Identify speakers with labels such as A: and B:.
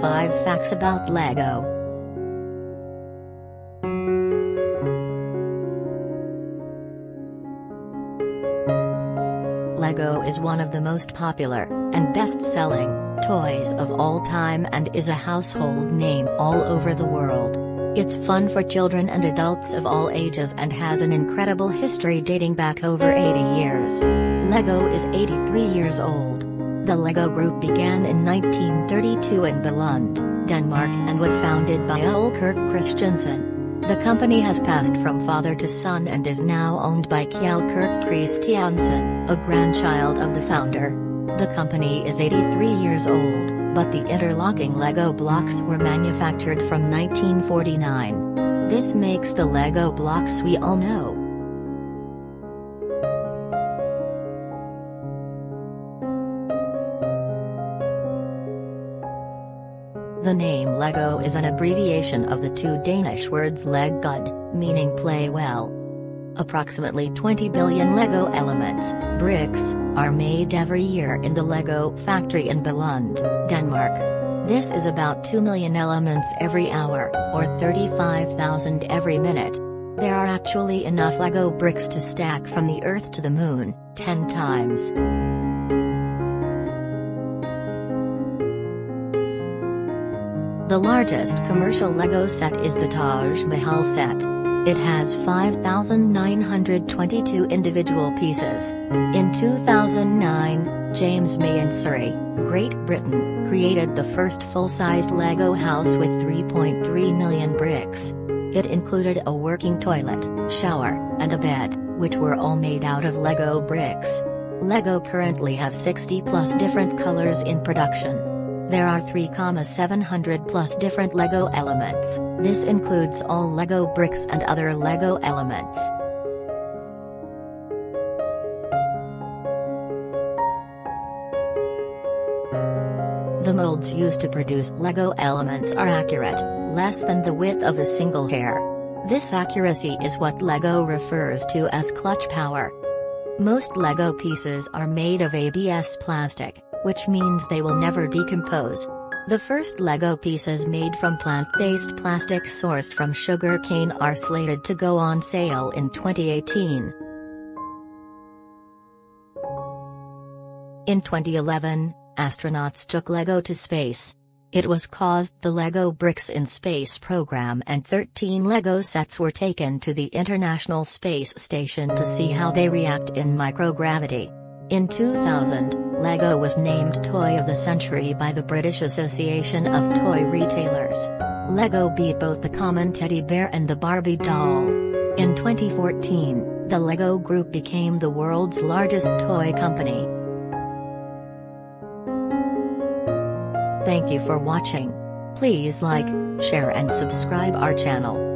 A: 5 Facts About LEGO LEGO is one of the most popular, and best-selling, toys of all time and is a household name all over the world. It's fun for children and adults of all ages and has an incredible history dating back over 80 years. LEGO is 83 years old. The LEGO Group began in 1932 in Billund, Denmark and was founded by Ole Kirk Christiansen. The company has passed from father to son and is now owned by Kjeld Kirk Kristiansen, a grandchild of the founder. The company is 83 years old, but the interlocking Lego blocks were manufactured from 1949. This makes the Lego blocks we all know. The name LEGO is an abbreviation of the two Danish words leg godt, meaning play well. Approximately 20 billion LEGO elements, bricks, are made every year in the LEGO factory in Billund, Denmark. This is about 2 million elements every hour, or 35,000 every minute. There are actually enough LEGO bricks to stack from the Earth to the Moon, 10 times. The largest commercial LEGO set is the Taj Mahal set. It has 5,922 individual pieces. In 2009, James May in Surrey, Great Britain, created the first full-sized Lego house with 3.3 million bricks. It included a working toilet, shower, and a bed, which were all made out of Lego bricks. Lego currently have 60 plus different colors in production. There are 3,700 plus different LEGO elements, this includes all LEGO bricks and other LEGO elements. The molds used to produce LEGO elements are accurate, less than the width of a single hair. This accuracy is what LEGO refers to as clutch power. Most LEGO pieces are made of ABS plastic, which means they will never decompose. The first LEGO pieces made from plant-based plastic sourced from sugar cane are slated to go on sale in 2018. In 2011, astronauts took LEGO to space. It was caused the LEGO Bricks in Space program and 13 LEGO sets were taken to the International Space Station to see how they react in microgravity. In 2000, LEGO was named Toy of the Century by the British Association of Toy Retailers. LEGO beat both the common teddy bear and the Barbie doll. In 2014, the LEGO Group became the world's largest toy company. Thank you for watching. Please like, share and subscribe our channel.